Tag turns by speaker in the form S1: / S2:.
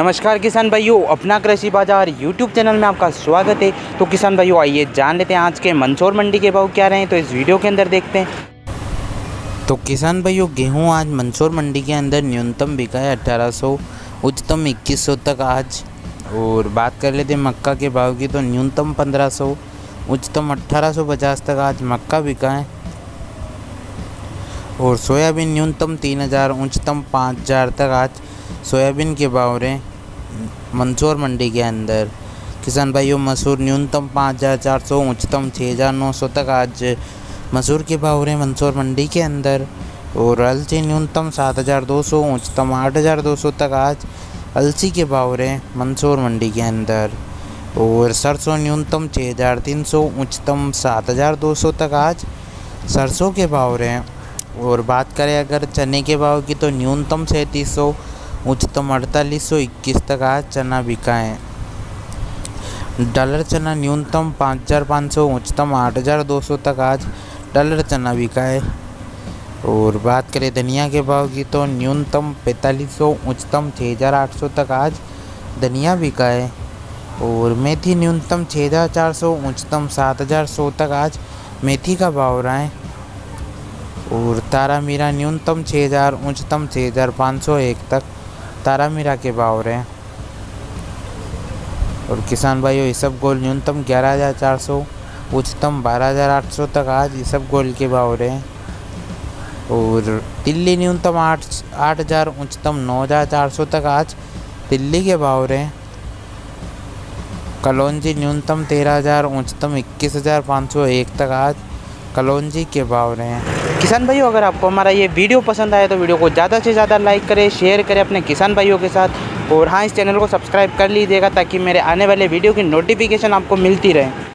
S1: नमस्कार किसान भाइयों, अपना कृषि बाज़ार यूट्यूब चैनल में आपका स्वागत है। तो किसान भाइयों, आइए जान लेते हैं आज के मंदसौर मंडी के भाव क्या रहे हैं तो इस वीडियो के अंदर देखते हैं।
S2: तो किसान भाइयों, गेहूँ आज मंदसौर मंडी के अंदर न्यूनतम बिका है 1800 उच्चतम 2100 तक आज। और बात कर लेते हैं मक्का के भाव की तो न्यूनतम 1500 उच्चतम 1850 तक आज मक्का बिका है और सोयाबीन न्यूनतम 3000 उच्चतम 5000 तक आज सोयाबीन के भाव रहे। मंसूर मंडी के अंदर। किसान भाइयों, मसूर न्यूनतम पाँच हज़ार चार सौ, उच्चतम छः हज़ार नौ सौ तक आज मसूर के भाव रहे मंसूर मंडी के अंदर। और अलसी न्यूनतम सात हज़ार दो सौ, उच्चतम आठ हज़ार दो सौ तक आज अलसी के भाव रहे मंसूर मंडी के अंदर। और सरसों न्यूनतम छः हज़ार तीन सौ, उच्चतम सात हज़ार दो सौ तक आज सरसों के भाव रहे और बात करें अगर चने के भाव की तो न्यूनतम सैंतीस सौ उच्चतम अड़तालीस सौ इक्कीस तक आज चना बिका है डॉलर चना न्यूनतम पाँच हज़ार पाँच सौ, उच्चतम आठ हज़ार दो सौ तक आज डॉलर चना बिका है और बात करें धनिया के भाव की तो न्यूनतम पैंतालीस सौ, उच्चतम छः हज़ार आठ सौ तक आज धनिया बिका है और मेथी न्यूनतम छः हज़ार चार सौ, उच्चतम सात हज़ार सौ तक आज मेथी का भाव रहा है और तारा मीरा न्यूनतम छः हज़ार, उच्चतम छः हज़ार पाँच सौ एक तक तारा मीरा के भाव रहे और किसान भाइयों, ये सब गोल न्यूनतम ग्यारह हज़ार चार सौ, उच्चतम बारह हज़ार आठ सौ तक आज ये सब गोल के भाव रहे और दिल्ली न्यूनतम आठ आठ हज़ार, उच्चतम नौ हज़ार चार सौ तक आज दिल्ली के भाव रहे कलौजी न्यूनतम तेरह हज़ार, उच्चतम इक्कीस हज़ार पाँच सौ एक तक आज कलौजी के भाव रहे
S1: किसान भाइयों, अगर आपको हमारा ये वीडियो पसंद आया तो वीडियो को ज़्यादा से ज़्यादा लाइक करें, शेयर करें अपने किसान भाइयों के साथ। और हाँ इस चैनल को सब्सक्राइब कर लीजिएगा ताकि मेरे आने वाले वीडियो की नोटिफिकेशन आपको मिलती रहे।